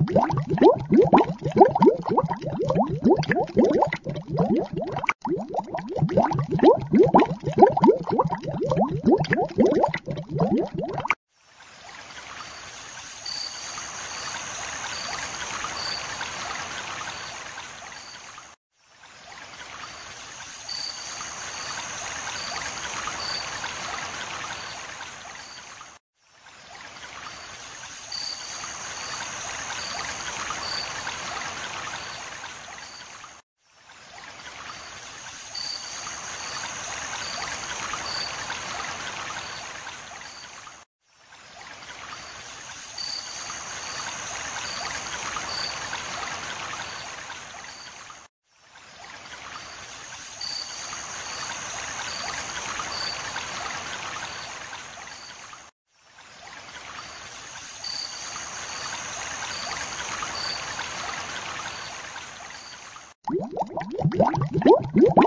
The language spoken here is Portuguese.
Woo! Uh, uh, uh.